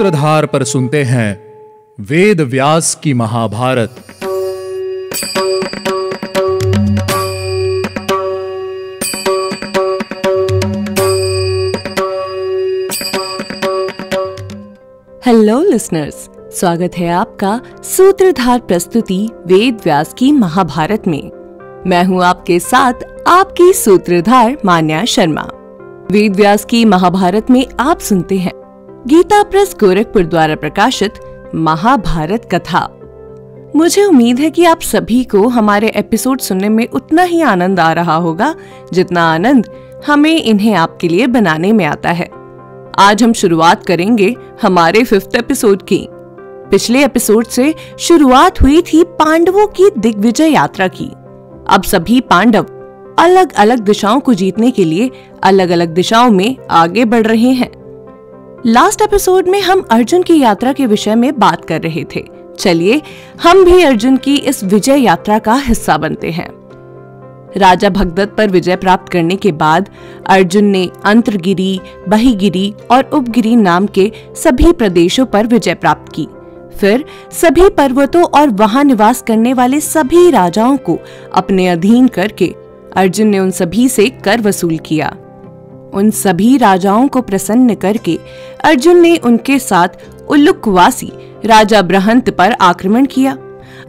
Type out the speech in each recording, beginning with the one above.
सूत्रधार पर सुनते हैं वेद व्यास की महाभारत। हेलो लिसनर्स स्वागत है आपका सूत्रधार प्रस्तुति वेद व्यास की महाभारत में। मैं हूँ आपके साथ आपकी सूत्रधार मान्या शर्मा। वेद व्यास की महाभारत में आप सुनते हैं गीता प्रेस गोरखपुर द्वारा प्रकाशित महाभारत कथा। मुझे उम्मीद है कि आप सभी को हमारे एपिसोड सुनने में उतना ही आनंद आ रहा होगा, जितना आनंद हमें इन्हें आपके लिए बनाने में आता है। आज हम शुरुआत करेंगे हमारे फिफ्थ एपिसोड की। पिछले एपिसोड से शुरुआत हुई थी पांडवों की दिग्विजय यात्रा की। अब सभी पांडव अलग अलग दिशाओं को जीतने के लिए अलग अलग दिशाओं में आगे बढ़ रहे हैं। लास्ट एपिसोड में हम अर्जुन की यात्रा के विषय में बात कर रहे थे। चलिए, हम भी अर्जुन की इस विजय यात्रा का हिस्सा बनते हैं। राजा भगदत्त पर विजय प्राप्त करने के बाद अर्जुन ने अंतरगिरी, बहीगिरी और उपगिरी नाम के सभी प्रदेशों पर विजय प्राप्त की। फिर सभी पर्वतों और वहाँ निवास करने वाले सभी राजाओं को अपने अधीन करके अर्जुन ने उन सभी से कर वसूल किया। उन सभी राजाओं को प्रसन्न करके अर्जुन ने उनके साथ उल्लुकवासी राजा ब्रहंत पर आक्रमण किया।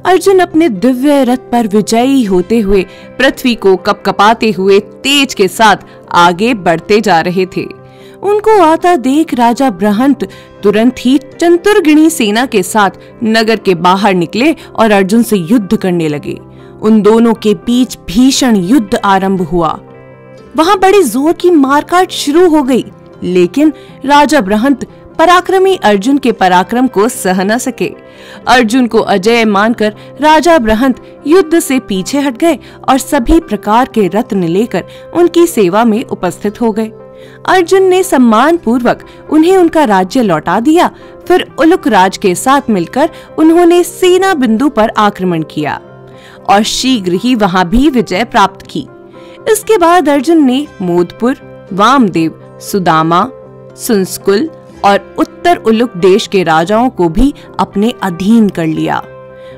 अर्जुन अपने दिव्य रथ पर विजयी होते हुए पृथ्वी को कपकपाते हुए तेज के साथ आगे बढ़ते जा रहे थे। उनको आता देख राजा ब्रहंत तुरंत ही चंतुर्गिणी सेना के साथ नगर के बाहर निकले और अर्जुन से युद्ध करने लगे। उन दोनों के बीच भीषण युद्ध आरंभ हुआ। वहाँ बड़ी ज़ोर की मारकाट शुरू हो गई, लेकिन राजा ब्रहंत पराक्रमी अर्जुन के पराक्रम को सह न सके। अर्जुन को अजय मानकर राजा ब्रहंत युद्ध से पीछे हट गए और सभी प्रकार के रत्न लेकर उनकी सेवा में उपस्थित हो गए। अर्जुन ने सम्मान पूर्वक उन्हें उनका राज्य लौटा दिया, फिर उलुक राज के साथ मिलकर उन्होंने सेना बिंदु पर आक्रमण किया और शीघ्र ही वहाँ भी विजय प्राप्त की। इसके बाद अर्जुन ने मोदपुर, वामदेव, सुदामा सुंस्कुल और उत्तर उलुक देश के राजाओं को भी अपने अधीन कर लिया।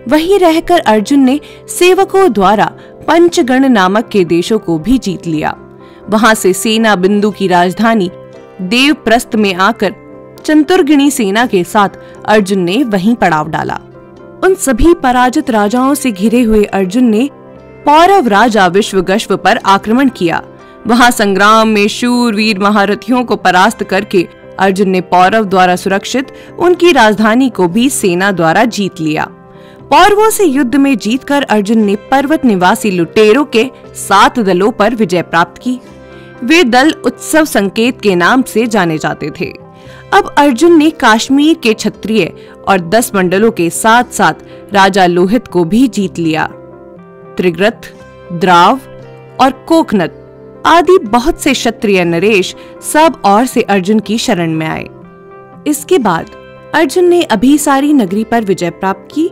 वहीं रहकर अर्जुन ने सेवकों द्वारा पंचगण नामक के देशों को भी जीत लिया। वहाँ से सेना बिंदु की राजधानी देवप्रस्थ में आकर चंतुर्गिणी सेना के साथ अर्जुन ने वहीं पड़ाव डाला। उन सभी पराजित राजाओं से घिरे हुए अर्जुन ने पौरव राजा विश्वगश्व पर आक्रमण किया। वहाँ संग्राम में शूरवीर महारथियों को परास्त करके अर्जुन ने पौरव द्वारा सुरक्षित उनकी राजधानी को भी सेना द्वारा जीत लिया। पौरवों से युद्ध में जीतकर अर्जुन ने पर्वत निवासी लुटेरों के सात दलों पर विजय प्राप्त की। वे दल उत्सव संकेत के नाम से जाने जाते थे। अब अर्जुन ने कश्मीर के क्षत्रिय और दस मंडलों के साथ साथ राजा लोहित को भी जीत लिया। त्रिग्रथ, द्राव और कोकनत आदि बहुत से क्षत्रिय नरेश सब और से अर्जुन की शरण में आए। इसके बाद अर्जुन ने अभिसारी नगरी पर विजय प्राप्त की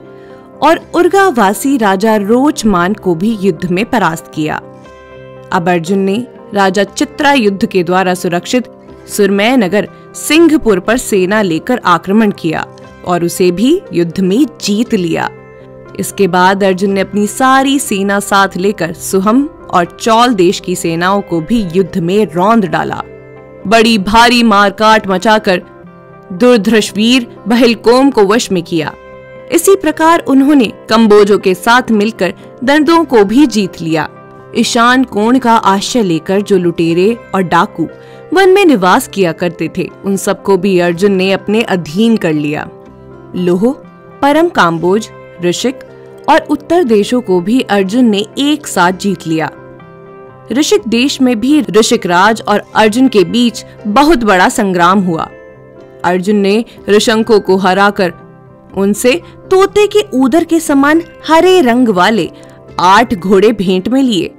और उर्गावासी राजा रोचमान को भी युद्ध में परास्त किया। अब अर्जुन ने राजा चित्रा युद्ध के द्वारा सुरक्षित सुरमय नगर सिंहपुर पर सेना लेकर आक्रमण किया और उसे भी युद्ध में जीत लिया। इसके बाद अर्जुन ने अपनी सारी सेना साथ लेकर सुहम और चौल देश की सेनाओं को भी युद्ध में रौंद डाला। बड़ी भारी मारकाट मचाकर दुर्धृषवीर बहिलकोम को वश में किया। इसी प्रकार उन्होंने कम्बोजों के साथ मिलकर दंडों को भी जीत लिया। ईशान कोण का आश्रय लेकर जो लुटेरे और डाकू वन में निवास किया करते थे, उन सबको भी अर्जुन ने अपने अधीन कर लिया। लोह, परम काम्बोज, ऋषिक और उत्तर देशों को भी अर्जुन ने एक साथ जीत लिया। ऋषिक देश में भी ऋषिक राज और अर्जुन के बीच बहुत बड़ा संग्राम हुआ। अर्जुन ने ऋषंकों को हराकर उनसे तोते के ऊदर के समान हरे रंग वाले आठ घोड़े भेंट में लिए।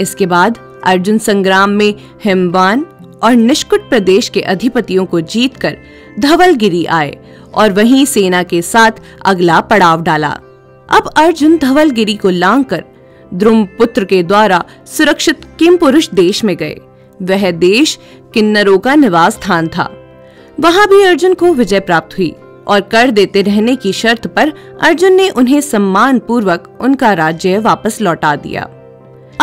इसके बाद अर्जुन संग्राम में हिमवान और निष्कुट प्रदेश के अधिपतियों को जीतकर धवलगिरी आए और वहीं सेना के साथ अगला पड़ाव डाला। अब अर्जुन धवलगिरी को लांघकर द्रुम पुत्र के द्वारा सुरक्षित किम पुरुष देश में गए। वह देश किन्नरों का निवास स्थान था। वहाँ भी अर्जुन को विजय प्राप्त हुई और कर देते रहने की शर्त पर अर्जुन ने उन्हें सम्मान पूर्वक उनका राज्य वापस लौटा दिया।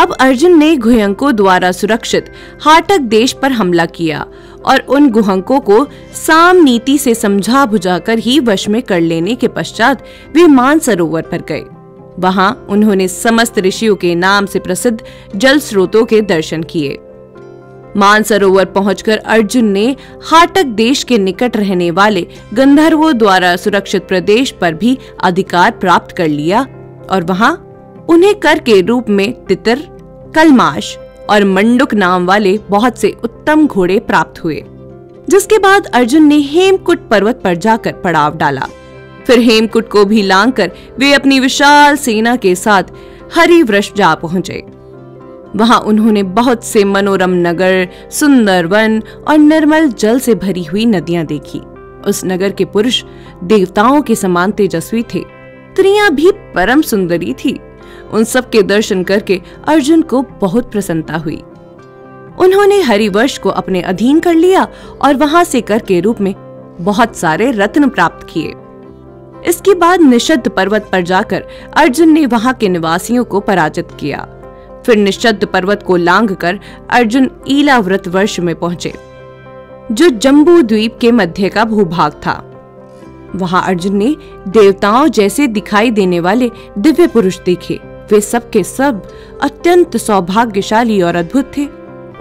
अब अर्जुन ने गुहंकों द्वारा सुरक्षित हाटक देश पर हमला किया और उन गुहंकों को साम नीति से समझा बुझाकर ही वश में कर लेने के पश्चात वे मान सरोवर पर गए। वहाँ उन्होंने समस्त ऋषियों के नाम से प्रसिद्ध जल स्रोतों के दर्शन किए। मानसरोवर पहुंचकर अर्जुन ने हाटक देश के निकट रहने वाले गंधर्वों द्वारा सुरक्षित प्रदेश पर भी अधिकार प्राप्त कर लिया और वहाँ उन्हें कर के रूप में तितर, कलमाश और मंडुक नाम वाले बहुत से उत्तम घोड़े प्राप्त हुए, जिसके बाद अर्जुन ने हेमकुट पर्वत पर जाकर पड़ाव डाला। फिर हेमकुट को भी लांग कर वे अपनी विशाल सेना के साथ हरिवृष जा पहुँचे। वहाँ उन्होंने बहुत से मनोरम नगर, सुंदर वन और निर्मल जल से भरी हुई नदियाँ देखी। उस नगर के पुरुष देवताओं के समान तेजस्वी थे। स्त्रियाँ भी परम सुंदरी थी। उन सब के दर्शन करके अर्जुन को बहुत प्रसन्नता हुई। उन्होंने हरिवर्ष को अपने अधीन कर लिया और वहाँ से कर के रूप में बहुत सारे रत्न प्राप्त किए। इसके बाद निषद पर्वत पर जाकर अर्जुन ने वहाँ के निवासियों को पराजित किया। फिर निषद पर्वत को लांग कर अर्जुन ईलाव्रत वर्ष में पहुँचे, जो जम्बू द्वीप के मध्य का भूभाग था। वहाँ अर्जुन ने देवताओं जैसे दिखाई देने वाले दिव्य पुरुष देखे। वे सब के सब अत्यंत सौभाग्यशाली और अद्भुत थे।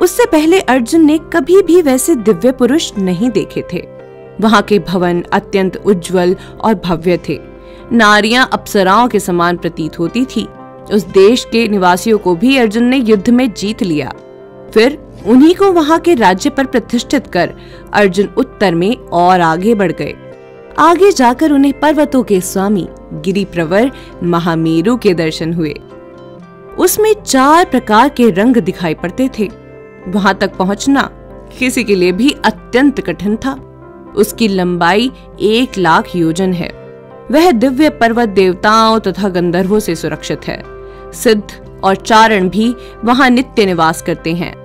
उससे पहले अर्जुन ने कभी भी वैसे दिव्य पुरुष नहीं देखे थे। वहाँ के भवन अत्यंत उज्जवल और भव्य थे। नारियाँ अप्सराओं के समान प्रतीत होती थी। उस देश के निवासियों को भी अर्जुन ने युद्ध में जीत लिया। फिर उन्हीं को वहाँ के राज्य पर प्रतिष्ठित कर अर्जुन उत्तर में और आगे बढ़ गए। आगे जाकर उन्हें पर्वतों के स्वामी गिरी प्रवर महामेरु के दर्शन हुए। उसमें चार प्रकार के रंग दिखाई पड़ते थे। वहाँ तक पहुँचना किसी के लिए भी अत्यंत कठिन था। उसकी लंबाई एक लाख योजन है। वह दिव्य पर्वत देवताओं तथा गंधर्वों से सुरक्षित है। सिद्ध और चारण भी वहाँ नित्य निवास करते हैं।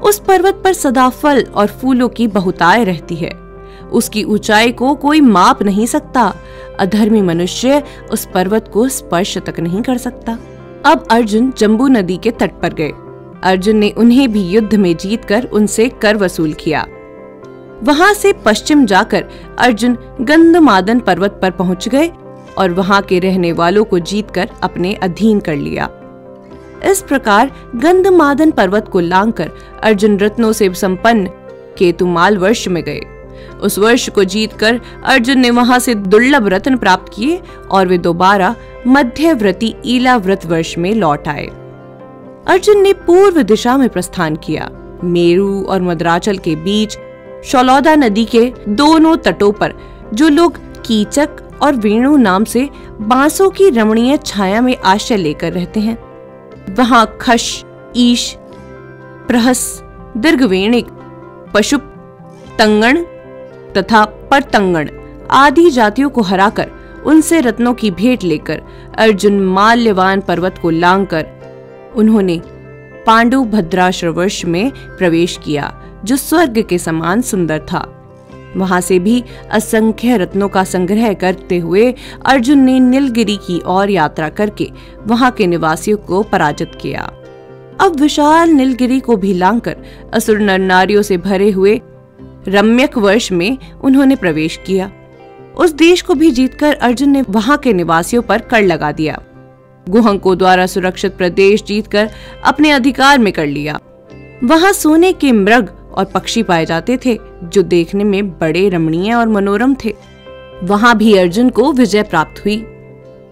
उस पर्वत पर सदा फल और फूलों की बहुताय रहती है। उसकी ऊंचाई को कोई माप नहीं सकता। अधर्मी मनुष्य उस पर्वत को स्पर्श तक नहीं कर सकता। अब अर्जुन जम्बू नदी के तट पर गए। अर्जुन ने उन्हें भी युद्ध में जीतकर उनसे कर वसूल किया। वहाँ से पश्चिम जाकर अर्जुन गंधमादन पर्वत पर पहुँच गए और वहाँ के रहने वालों को जीतकर अपने अधीन कर लिया। इस प्रकार गंधमादन पर्वत को लांघकर अर्जुन रत्नों से संपन्न केतुमाल वर्ष में गए। उस वर्ष को जीतकर अर्जुन ने वहाँ से दुर्लभ रत्न प्राप्त किए और वे दोबारा मध्यव्रती ईला व्रत वर्ष में लौट आए। अर्जुन ने पूर्व दिशा में प्रस्थान किया। मेरू और मद्राचल के बीच शौलौदा नदी के दोनों तटों पर, जो लोग कीचक और वेणु नाम से बांसों की रमणीय छाया में आश्रय लेकर रहते हैं, वहाँ खश, ईश, प्रहस, दीर्घवेणिक, पशुप, तंगण तथा परतंगण आदि जातियों को हराकर उनसे रत्नों की भेंट लेकर अर्जुन माल्यवान पर्वत को लांघकर उन्होंने पांडु भद्राश्रवर्ष में प्रवेश किया, जो स्वर्ग के समान सुंदर था। वहाँ से भी असंख्य रत्नों का संग्रह करते हुए अर्जुन ने नीलगिरी की ओर यात्रा करके वहाँ के निवासियों को पराजित किया। अब विशाल नीलगिरी को भी लांघकर असुर नर नारियों से भरे हुए रम्यक वर्ष में उन्होंने प्रवेश किया। उस देश को भी जीतकर अर्जुन ने वहाँ के निवासियों पर कर लगा दिया। गुहंकों द्वारा सुरक्षित प्रदेश जीतकर अपने अधिकार में कर लिया। वहाँ सोने के मृग और पक्षी पाए जाते थे, जो देखने में बड़े रमणीय और मनोरम थे। वहाँ भी अर्जुन को विजय प्राप्त हुई।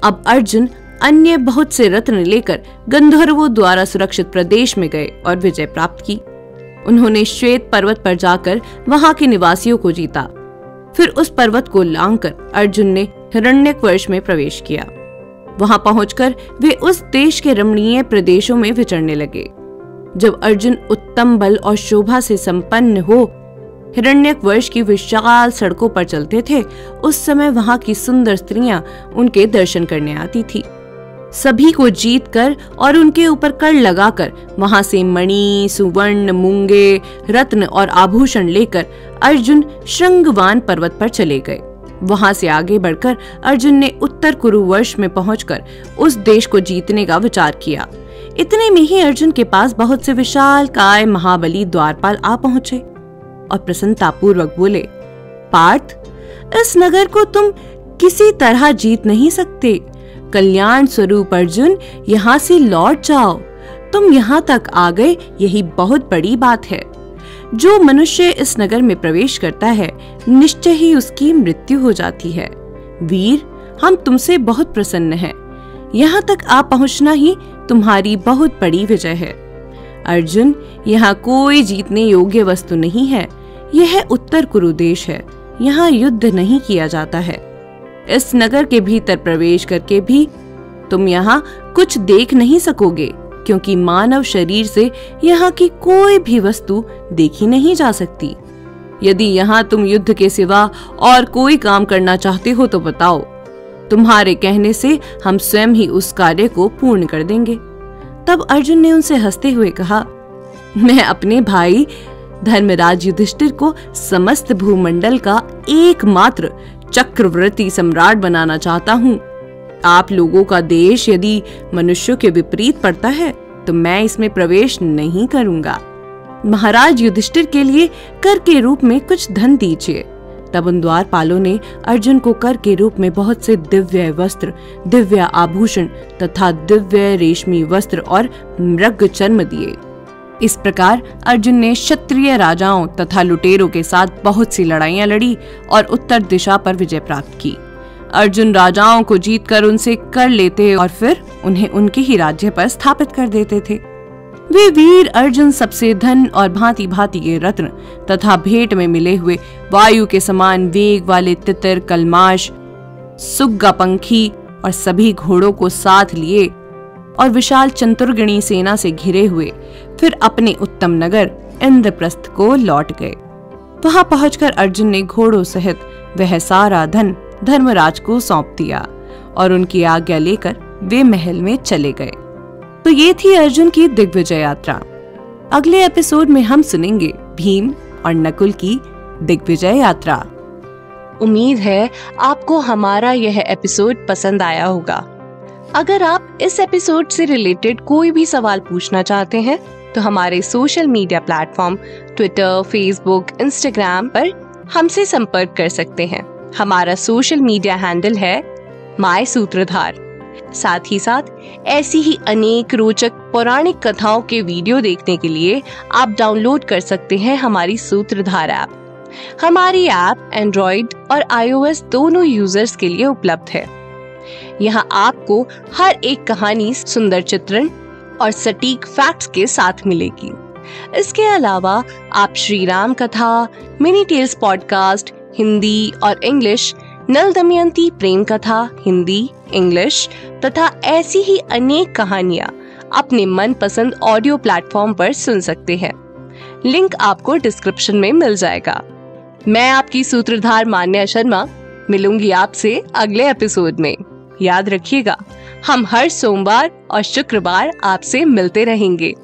अब अर्जुन अन्य बहुत से रत्न लेकर गंधर्वों द्वारा सुरक्षित प्रदेश में गए और विजय प्राप्त की। उन्होंने श्वेत पर्वत पर जाकर वहाँ के निवासियों को जीता। फिर उस पर्वत को लांघकर अर्जुन ने हिरण्यक वर्ष में प्रवेश किया। वहाँ पहुंचकर वे उस देश के रमणीय प्रदेशों में विचरने लगे। जब अर्जुन उत्तम बल और शोभा से संपन्न हो, हिरण्यक वर्ष की विशाल सड़कों पर चलते थे, उस समय वहाँ की सुंदर स्त्रियाँ उनके दर्शन करने आती थी। सभी को जीत कर और उनके ऊपर कर लगाकर वहाँ से मणि, सुवर्ण, मूँगे, रत्न और आभूषण लेकर अर्जुन श्रृंगवान पर्वत पर चले गए। वहाँ से आगे बढ़कर अर्जुन ने उत्तर कुरु वर्ष में पहुंचकर उस देश को जीतने का विचार किया। इतने में ही अर्जुन के पास बहुत से विशाल काय महाबली द्वारपाल आ पहुँचे और प्रसन्नता पूर्वक बोले, पार्थ, इस नगर को तुम किसी तरह जीत नहीं सकते। कल्याण स्वरूप अर्जुन, यहाँ से लौट जाओ। तुम यहाँ तक आ गए, यही बहुत बड़ी बात है। जो मनुष्य इस नगर में प्रवेश करता है, निश्चय ही उसकी मृत्यु हो जाती है। वीर, हम तुमसे बहुत प्रसन्न हैं। यहाँ तक आ पहुँचना ही तुम्हारी बहुत बड़ी विजय है। अर्जुन, यहाँ कोई जीतने योग्य वस्तु नहीं है। यह उत्तर कुरुदेश है। यहाँ युद्ध नहीं किया जाता है। इस नगर के भीतर प्रवेश करके भी तुम यहाँ कुछ देख नहीं सकोगे, क्योंकि मानव शरीर से यहाँ की कोई भी वस्तु देखी नहीं जा सकती। यदि यहाँ तुम युद्ध के सिवा और कोई काम करना चाहते हो तो बताओ। तुम्हारे कहने से हम स्वयं ही उस कार्य को पूर्ण कर देंगे। तब अर्जुन ने उनसे हँसते हुए कहा, मैं अपने भाई धर्मराज युधिष्ठिर को समस्त भूमंडल का एकमात्र चक्रवर्ती सम्राट बनाना चाहता हूँ। आप लोगों का देश यदि मनुष्यों के विपरीत पड़ता है तो मैं इसमें प्रवेश नहीं करूँगा। महाराज युधिष्ठिर के लिए कर के रूप में कुछ धन दीजिए। तब उन द्वारपालों ने अर्जुन को कर के रूप में बहुत से दिव्य वस्त्र, दिव्य आभूषण तथा दिव्य रेशमी वस्त्र और मृग चर्म दिए। इस प्रकार अर्जुन ने क्षत्रिय राजाओं तथा लुटेरों के साथ बहुत सी लड़ाइयाँ लड़ी और उत्तर दिशा पर विजय प्राप्त की। अर्जुन राजाओं को जीतकर उनसे कर लेते और फिर उन्हें उनके ही राज्य पर स्थापित कर देते थे। वे वीर अर्जुन सबसे धन और भांति भांति के रत्न तथा भेंट में मिले हुए वायु के समान वेग वाले तितर, कलमाश सुग्गा पंखी और सभी घोड़ों को साथ लिए और विशाल चंतुर्गणी सेना से घिरे हुए फिर अपने उत्तम नगर इंद्रप्रस्थ को लौट गए। वहाँ पहुंचकर अर्जुन ने घोड़ों सहित वह सारा धन धर्मराज को सौंप दिया और उनकी आज्ञा लेकर वे महल में चले गए। तो ये थी अर्जुन की दिग्विजय यात्रा। अगले एपिसोड में हम सुनेंगे भीम और नकुल की दिग्विजय यात्रा। उम्मीद है आपको हमारा यह एपिसोड पसंद आया होगा। अगर आप इस एपिसोड से रिलेटेड कोई भी सवाल पूछना चाहते हैं तो हमारे social media platform Twitter Facebook Instagram पर हमसे संपर्क कर सकते हैं। हमारा सोशल मीडिया हैंडल है माय सूत्रधार साथ ही साथ, ऐसी ही अनेक रोचक पौराणिक कथाओं के वीडियो देखने के लिए आप डाउनलोड कर सकते हैं हमारी सूत्रधार ऐप हमारी ऐप एंड्रॉइड और आईओएस दोनों यूज़र्स के लिए उपलब्ध है। यहाँ आपको हर एक कहानी, सुंदर चित्रण और सटीक फैक्ट्स के साथ मिलेगी। इसके अलावा आप श्री राम कथा मिनी टेल्स पॉडकास्ट हिंदी और इंग्लिश नल दमयंती प्रेम कथा, हिंदी इंग्लिश तथा ऐसी ही अनेक कहानियाँ अपने मन पसंद ऑडियो प्लेटफॉर्म पर सुन सकते हैं। लिंक आपको डिस्क्रिप्शन में मिल जाएगा। मैं आपकी सूत्रधार मान्या शर्मा, मिलूँगी आपसे अगले एपिसोड में। याद रखिएगा हम हर सोमवार और शुक्रवार आपसे मिलते रहेंगे।